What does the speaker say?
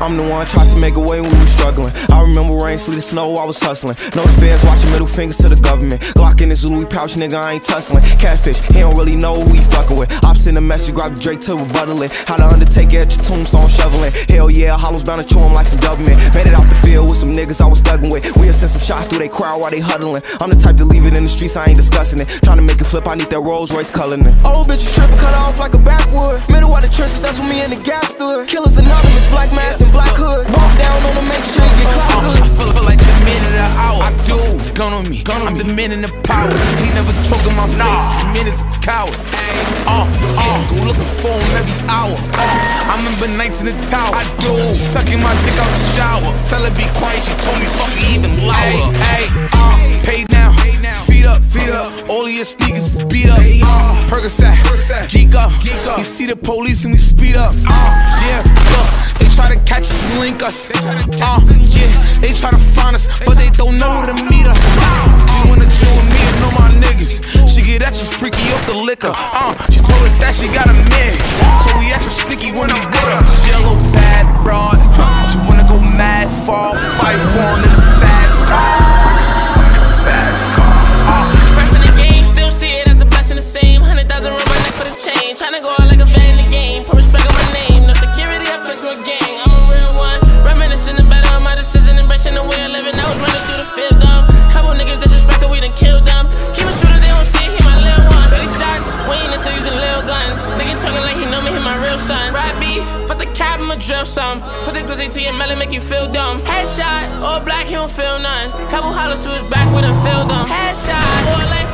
I'm the one tried to make a way when we struggling. I remember rain, sleet, snow, I was hustling. Know the feds watching middle fingers to the government. Glock in his Louis pouch, nigga, I ain't tussling. Catfish, he don't really know who he fucking with. I'm sending a message, grab the Draco to rebuttal it. How the Undertaker at your tombstone shoveling. Hell yeah, Hollow's bound to chew him like some government. Made it out the field with some niggas I was thugging with. We'll send some shots through they crowd while they huddling. I'm the type to leave it in the streets, I ain't discussing it. Trying to make it flip, I need that Rolls Royce coloring. Old bitches tripping, cut off like a backwood. Middle of the trenches, that's when me and the gas stood. Killers anonymous, black mask and black hood. Walk down on them, make sure you get clout Uh, I feel, feel like the man of the hour. I do. Gun on me. I'm the man in the power. He never choking my face. The man is a coward. Uh, uh, go looking for him every hour. Uh, I remember nights in the tower. I do. Sucking my dick out the shower. Tell her be quiet. She told me fuck it even louder. Hey, uh, paid now. Feet up, feet up. All of your sneakers beat up. Uh, Percocet, geek up. You see the police and we speed up. Uh, yeah, look. They try to catch us and link us. Uh, yeah, they try to find us, but they don't know who to meet us. She wanna chill with me and know my niggas. She get extra freaky off the liquor. Uh, she told us that she got a man, so we extra sticky when I'm with her. Drill some. Put the glizzy to your melon, make you feel dumb. Headshot, all black, he don't feel none. Couple hollers to his back, we done filled them. Headshot, all life